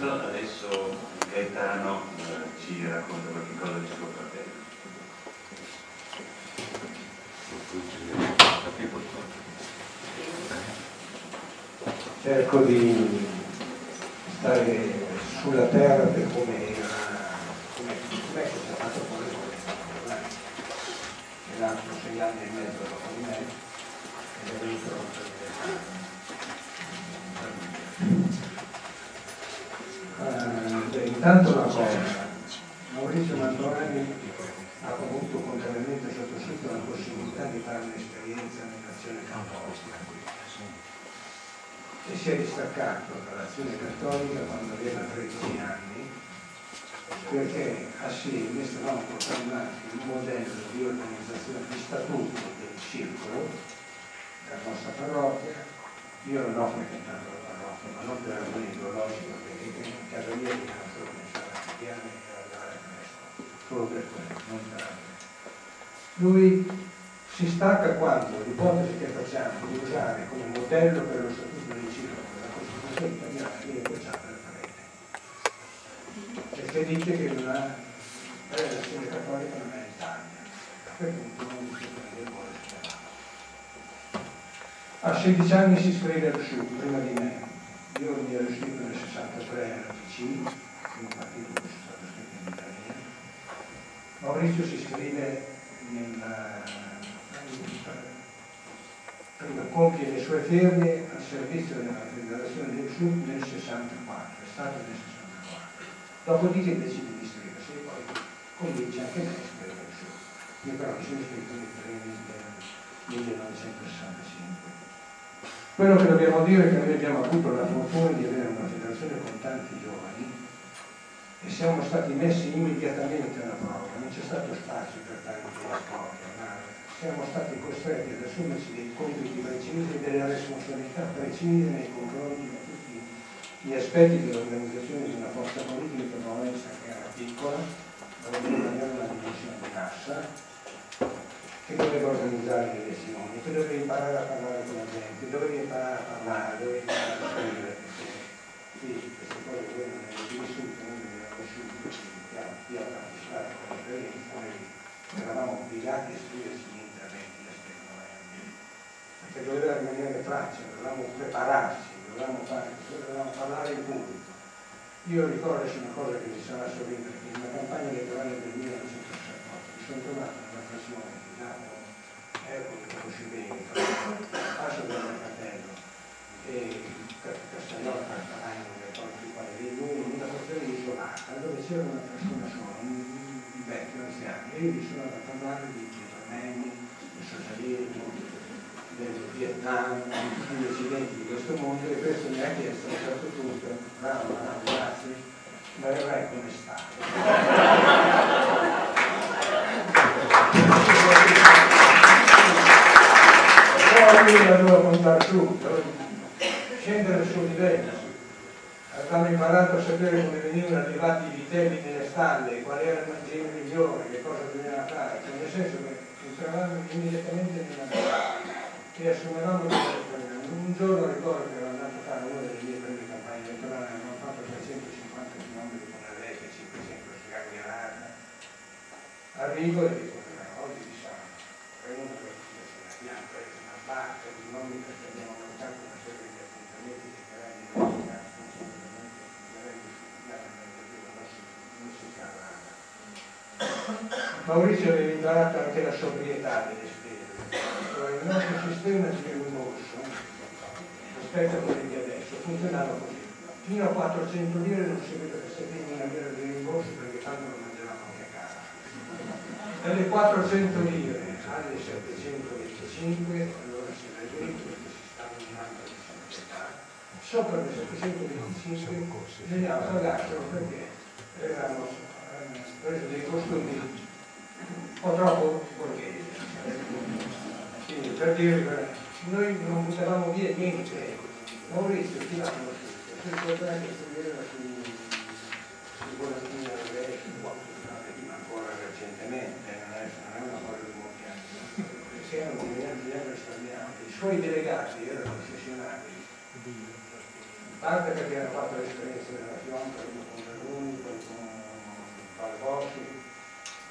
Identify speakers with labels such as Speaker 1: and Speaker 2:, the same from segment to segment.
Speaker 1: Adesso Gaetano eh, ci racconta qualche cosa di suo fratello.
Speaker 2: Cerco di stare sulla terra per come era, come è fuori che l'altro sei anni e mezzo dopo di me ed è venuto uh, intanto una cosa Maurizio Mantovani ha avuto contrariamente sottoscritto la possibilità di fare un'esperienza nell'azione cattolica. E si è distaccato dall'azione cattolica quando aveva 13 anni perché assieme stavamo avanti un modello di organizzazione di statuto del circolo della nostra parrocchia. Io non ho frequentato la parrocchia ma non per ragioni ideologiche perché in casa mia di canzone sarà cristiana e era andare presto solo per quello non per altro. Lui si stacca quando l'ipotesi che facciamo di usare come modello per lo statuto del circolo della Costituzione italiana viene bocciata dal parete perché dice che la relazione cattolica non è l'Italia a quel punto non si prende vuole a 16 anni si iscrive al SU prima di me. Io mi ero iscritto nel 63 alla PC un partito Maurizio si iscrive nella per compie le sue firme al servizio della Federazione del Sud nel 64, è stato nel 64. Dopodiché decide di iscriversi e poi convince anche me a iscrivere al Sud. Io però mi sono iscritto del 1965. Quello che dobbiamo dire è che noi abbiamo avuto la fortuna di avere una federazione con tanti giovani e siamo stati messi immediatamente alla prova, non c'è stato spazio per tanti sport siamo stati costretti ad assumerci dei compiti precisi e delle responsabilità precise nei confronti di tutti gli aspetti dell'organizzazione di una forza politica che Provenza che era piccola, doveva avere una dimensione di cassa, che doveva organizzare le elezioni, che doveva imparare a parlare con la gente, doveva imparare a parlare, doveva imparare a scrivere, queste cose voi non le avete vissute, vissute, chi ha partecipato con l'esperienza, noi eravamo obbligati a scriverci che doveva rimanere traccia, dovevamo prepararci, dovevamo, fare, dovevamo parlare in pubblico. Io ricordo una cosa che mi sarà sorridere, che in una campagna elettorale del 1968 mi sono trovato nella frazione di Giacomo Erco che conosci bene, passo del Mercatello c'era una persona sola, un vecchio anziano, e io mi sono andato a parlare di Pietro Nenni, del socialismo, del Vietnam, di tutti gli incidenti di questo mondo e questo mi ha chiesto a un certo punto, bravo, bravo, grazie, ma re come sta? Però lui la doveva contare su, imparato a sapere come venivano arrivati i vitelli nelle stalle, qual era il mangime migliore, che cosa bisognava fare, cioè nel senso che entravamo immediatamente nella che assumevamo un giorno ricordo che ero andato a fare una delle mie prime campagne elettorali abbiamo fatto 350 km con la Lega 500 su Gagliarata arrivo e dico oggi di sabato prendo una abbiamo preso una barca di nomi perché abbiamo montato una serie di appuntamenti che verranno non si chiama Maurizio aveva imparato anche la sobrietà delle il nostro sistema di rimborso rispetto a quelli di adesso funzionava così. Fino a 400 lire non si vede che serviva una lira di rimborso perché tanto lo mangiavamo anche a casa. Dalle 400 lire alle 725 allora si dritto perché si stava in un'altra disabilità. Sopra le 725 bisognava pagarlo perché preso dei costumi un po' troppo borghesi quindi per dire, noi non buttavamo via niente. Maurizio ti l'ha conosciuto, si ricorda che scriveva su, su Buonasera Rovescio, ancora recentemente, non è, non è una cosa di molti anni, perché erano degli anni straordinari. I suoi delegati erano ossessionati, in parte perché hanno fatto l'esperienza della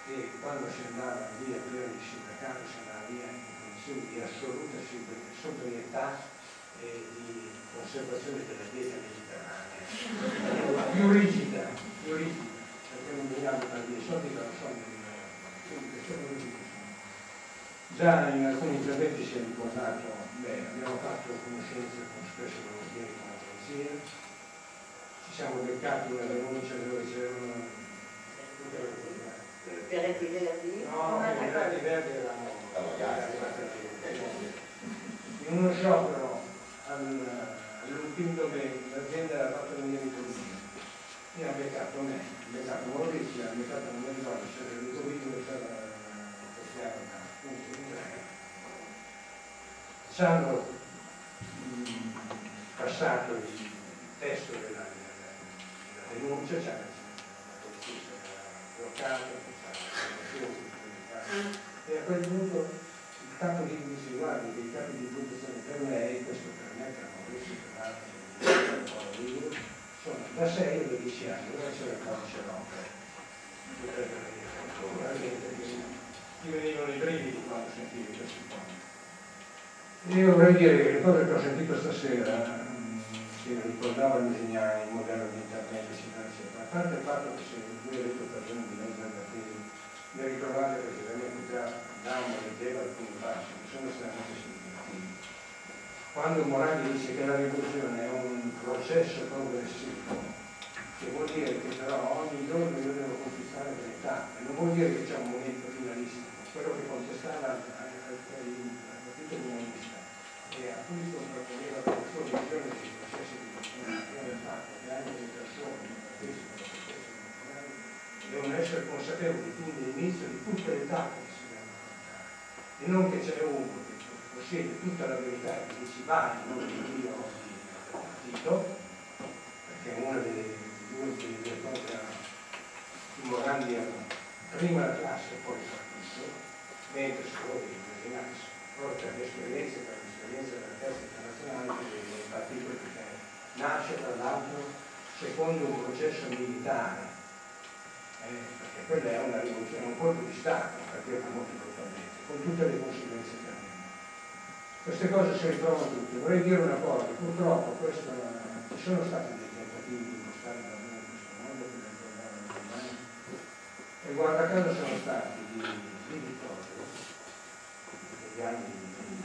Speaker 2: e quando si andava via prima di sindacato si andava via in condizioni di assoluta sobrietà e di conservazione della dieta mediterranea. Più rigida, più rigida. Perché non veniamo da dei soldi non sono già in alcuni interventi si è ricordato bene, abbiamo fatto conoscenza con spesso volentieri con l'agenzia ci siamo beccati una denuncia dove c'erano
Speaker 3: Peretti Verdi?
Speaker 2: No, i Peretti Verdi erano in uno sciopero all'ultimo domenica l'azienda ha fatto venire i polizia e ha beccato me, ha beccato Maurizio, ha beccato non mi ricordo se era Ludovico o c'era Cristiano ci hanno passato il testo della, della, della denuncia, ci hanno bloccato, e a quel punto il capo di dice guardi che i capi di produzione per lei, questo per me che messo per l'altro, sono da 6 o 12 anni, ora c'è il codice roca. Ti venivano i brividi quando sentivi questi punti. Io vorrei dire che le cose che ho sentito stasera, che ricordava Lusignani, il modello di eccetera, eccetera, a parte il fatto che se voi avete occasione di leggere da vi ritrovate precisamente già Damo leggeva alcuni passi che sono estremamente significativi. Quando Morandi dice che la rivoluzione è un processo progressivo, che vuol dire che però ogni giorno io devo conquistare delle tappe, non vuol dire che c'è un momento finalistico, quello che contestava al partito comunista e a cui contrapponeva la sua visione dei processi di fatto che anche le persone devono essere consapevoli fin di tappe che si devono affrontare e non che ce n'è uno che possiede tutta la verità e che dici vai in nome di Dio o di partito perché una delle due delle i morali erano prima la classe e poi il partito mentre voi immaginate proprio l'esperienza per l'esperienza della testa internazionale del partito che nasce tra l'altro secondo un processo militare. Eh, perché quella è una rivoluzione, un colpo di Stato, per dirla molto brutalmente, con tutte le conseguenze che hanno. Queste cose si ritrovano tutte. Vorrei dire una cosa, purtroppo questa, ci sono stati dei tentativi di impostare davvero in questo modo, come ricordavano domani, e guarda caso sono stati di, di Vittorio, degli anni,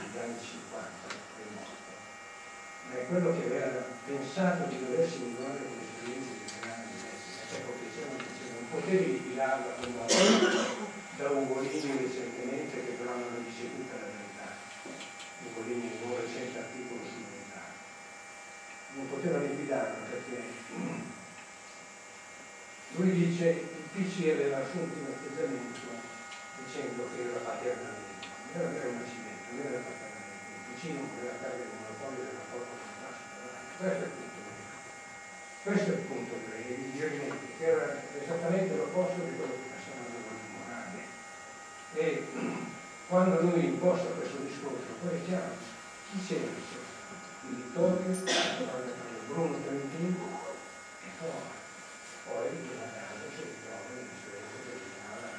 Speaker 2: degli anni 50, che è morto, ma è quello che aveva pensato di doversi misurare con tre anni di Messica, cioè che potevi ritirarla come da Ugolini recentemente che però non dice tutta la verità. Ugolini in un recente articolo sull'unità. Non poteva liquidarla perché lui dice il PC aveva assunto un atteggiamento dicendo che era paternalismo, non era vero nacimento, non era paternalismo, il PC non poteva perdere il monopolio del rapporto con il Questo è punto. Questo è il punto di riferimento, che era esattamente l'opposto di quello che passava nella morale. E quando lui imposta questo discorso, poi è chiaro, chi c'era? Il Vittorio, Bruno Trentino e poi, poi casa si ritrova in esperienza che richiamava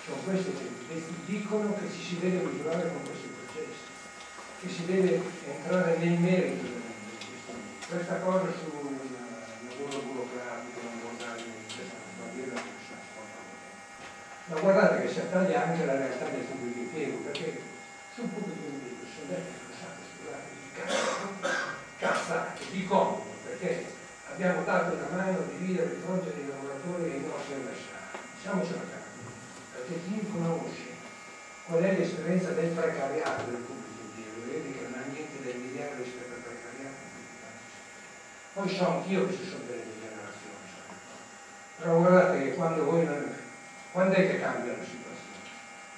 Speaker 2: Sono questi che dicono che ci si deve misurare con questi processi, che si deve entrare nel merito questa cosa sul lavoro burocratico, non guardare dirla ma guardate che si attaglia anche la realtà del pubblico impiego, perché sul pubblico impiego sono dette pensate, scusate, di cazzate, di comodo, perché abbiamo dato una mano di via di fronte ai lavoratori e ai nostri avversari. Diciamocela cara, perché chi conosce qual è l'esperienza del precariato del pubblico impiego, vedi che non ha niente da invidiare rispetto poi so anch'io che ci sono delle generazioni. Però guardate che quando voi non... Quando è che cambia la situazione?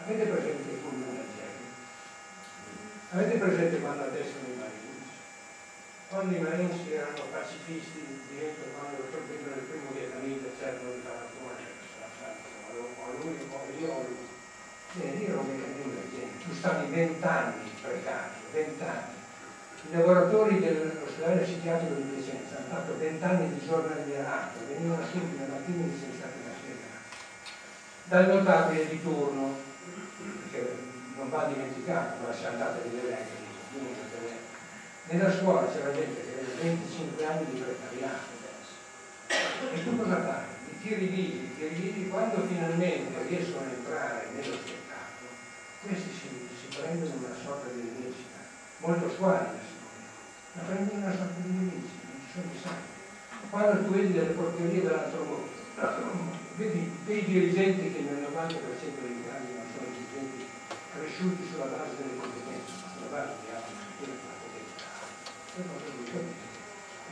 Speaker 2: Avete presente il fulmine Algeri? Avete presente quando adesso i Marines? Quando i Marines erano pacifisti, diventano quando vedono il primo vietnamita cercano di fare la tua o lui o io io ero un meccanismo del. Tu stavi vent'anni precario, vent'anni i lavoratori dell'ospedale psichiatrico di Piacenza hanno fatto vent'anni di giornalierato, venivano assunti la mattina e licenziati la sera. dal notabile di turno, che non va dimenticato, ma se andate a vedere anche nella scuola c'era gente che aveva 25 anni di precariato e tu cosa fai? I tiri vivi, i tiri vivi quando finalmente riescono a entrare nello spettacolo, questi si, si prendono una sorta di rivincita, molto squalida ma prendono una sorta di nemici, non ci sono i santi. Quando tu vedi delle porcherie dall'altro mondo, vedi dei dirigenti che nel 90% dei casi non sono dirigenti cresciuti sulla base delle competenze, sulla base di altre strutture della potenza. E non capite,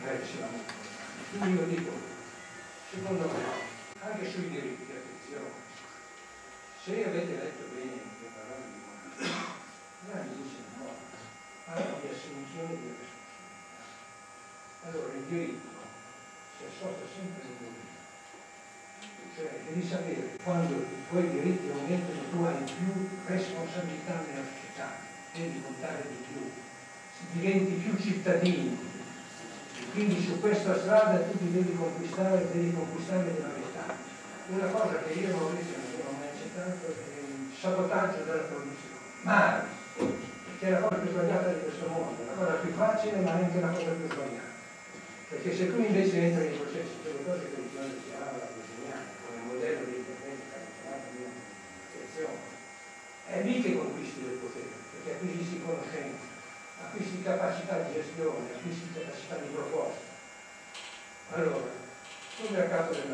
Speaker 2: non è che sia molto. Quindi io dico, secondo me, anche sui diritti, attenzione, se avete letto bene le parole di Monaco, Grandi dice no, di assunzione di responsabilità. Allora il diritto si associa sempre al diritto. Cioè devi sapere quando i tuoi diritti aumentano tu hai più responsabilità nella società, devi contare di più, diventi più cittadino. Quindi su questa strada tu ti devi conquistare, devi conquistare della metà. Una cosa che io non ho mai accettato è il sabotaggio della produzione. Mai! Perché è la cosa più sbagliata di questo mondo, la cosa più facile ma anche la cosa più sbagliata. Perché se tu invece entri nei processi, delle cose che bisogna chiamare la disegnare, come modello di intervento caratteriale di direzione, è lì che conquisti del potere, perché acquisisci conoscenza, acquisti capacità di gestione, acquisti capacità di proposta. Allora, come a capo della